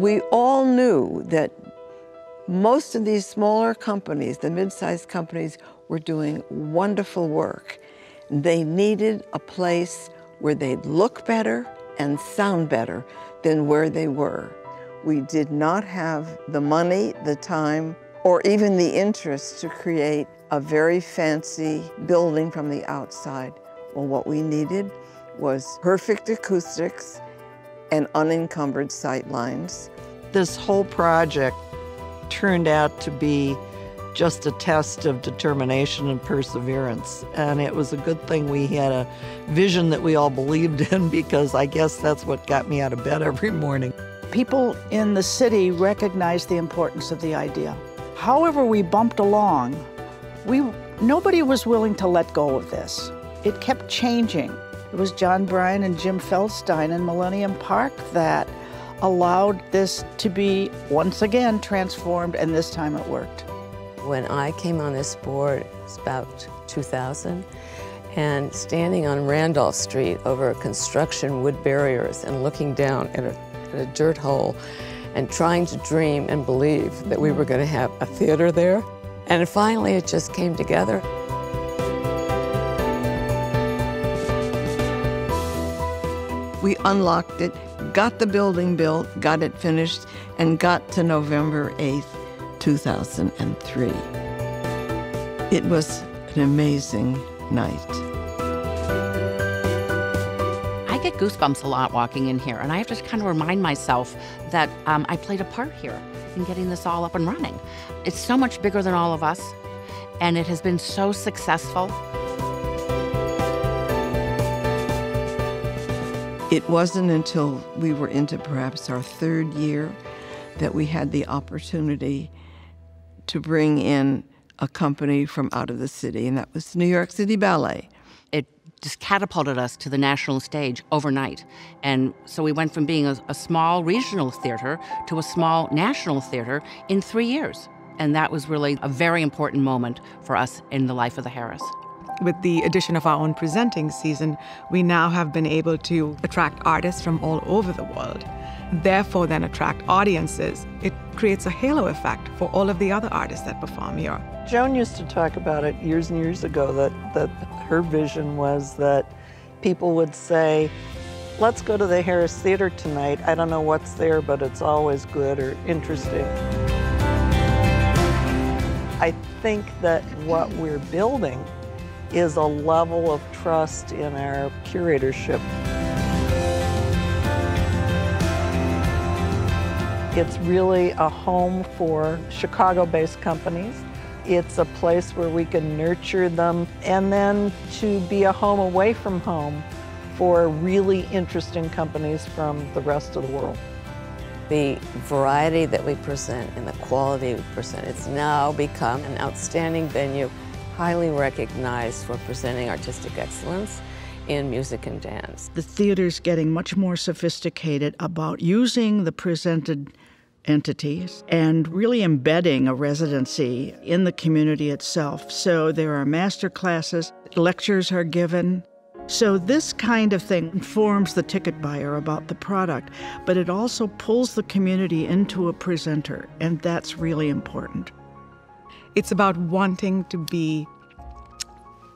We all knew that most of these smaller companies, the mid-sized companies, were doing wonderful work. They needed a place where they'd look better and sound better than where they were. We did not have the money, the time, or even the interest to create a very fancy building from the outside. Well, what we needed was perfect acoustics and unencumbered sight lines. This whole project turned out to be just a test of determination and perseverance. And it was a good thing we had a vision that we all believed in because I guess that's what got me out of bed every morning. People in the city recognized the importance of the idea. However we bumped along, we, nobody was willing to let go of this. It kept changing. It was John Bryan and Jim Feldstein in Millennium Park that allowed this to be once again transformed, and this time it worked. When I came on this board, it was about 2000, and standing on Randolph Street over construction wood barriers and looking down at a, at a dirt hole and trying to dream and believe that we were going to have a theater there. And finally, it just came together. We unlocked it, got the building built, got it finished, and got to November 8th, 2003. It was an amazing night. I get goosebumps a lot walking in here, and I have to kind of remind myself that um, I played a part here in getting this all up and running. It's so much bigger than all of us, and it has been so successful. It wasn't until we were into perhaps our third year that we had the opportunity to bring in a company from out of the city, and that was New York City Ballet. It just catapulted us to the national stage overnight. And so we went from being a, a small regional theater to a small national theater in three years. And that was really a very important moment for us in the life of the Harris with the addition of our own presenting season, we now have been able to attract artists from all over the world. Therefore, then attract audiences. It creates a halo effect for all of the other artists that perform here. Joan used to talk about it years and years ago that, that her vision was that people would say, let's go to the Harris Theater tonight. I don't know what's there, but it's always good or interesting. I think that what we're building is a level of trust in our curatorship. It's really a home for Chicago-based companies. It's a place where we can nurture them and then to be a home away from home for really interesting companies from the rest of the world. The variety that we present and the quality we present, it's now become an outstanding venue highly recognized for presenting artistic excellence in music and dance. The theater's getting much more sophisticated about using the presented entities and really embedding a residency in the community itself. So there are master classes, lectures are given. So this kind of thing informs the ticket buyer about the product, but it also pulls the community into a presenter, and that's really important. It's about wanting to be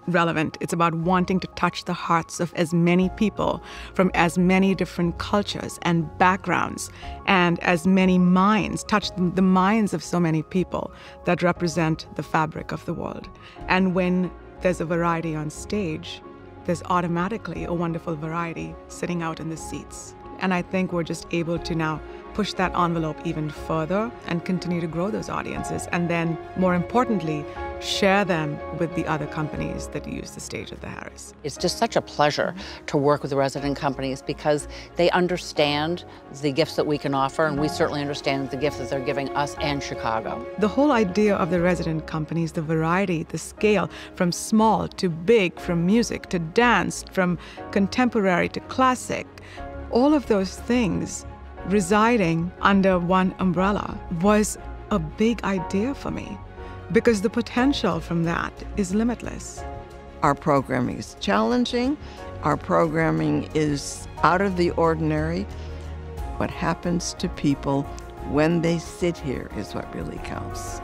relevant. It's about wanting to touch the hearts of as many people from as many different cultures and backgrounds and as many minds, touch the minds of so many people that represent the fabric of the world. And when there's a variety on stage, there's automatically a wonderful variety sitting out in the seats. And I think we're just able to now push that envelope even further and continue to grow those audiences. And then, more importantly, share them with the other companies that use the stage at the Harris. It's just such a pleasure to work with the resident companies because they understand the gifts that we can offer, and we certainly understand the gifts that they're giving us and Chicago. The whole idea of the resident companies, the variety, the scale, from small to big, from music to dance, from contemporary to classic, all of those things residing under one umbrella was a big idea for me because the potential from that is limitless. Our programming is challenging, our programming is out of the ordinary. What happens to people when they sit here is what really counts.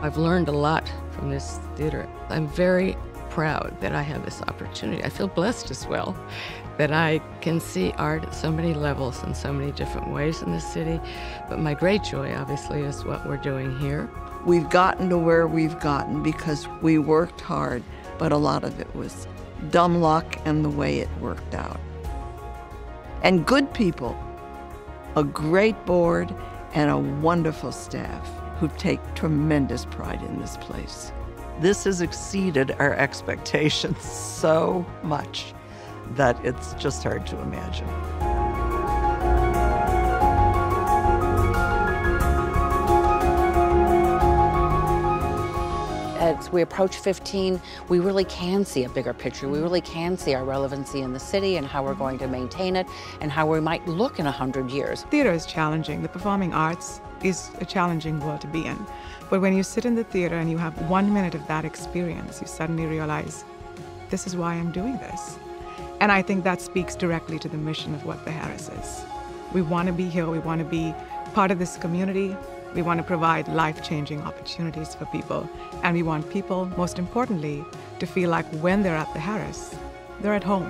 I've learned a lot from this theater. I'm very proud that I have this opportunity. I feel blessed as well that I can see art at so many levels in so many different ways in the city. But my great joy, obviously, is what we're doing here. We've gotten to where we've gotten because we worked hard, but a lot of it was dumb luck and the way it worked out. And good people, a great board, and a wonderful staff who take tremendous pride in this place. This has exceeded our expectations so much that it's just hard to imagine. As we approach 15, we really can see a bigger picture. We really can see our relevancy in the city and how we're going to maintain it and how we might look in 100 years. Theater is challenging. The performing arts is a challenging world to be in. But when you sit in the theater and you have one minute of that experience, you suddenly realize, this is why I'm doing this. And I think that speaks directly to the mission of what the Harris is. We want to be here, we want to be part of this community, we want to provide life changing opportunities for people, and we want people, most importantly, to feel like when they're at the Harris, they're at home.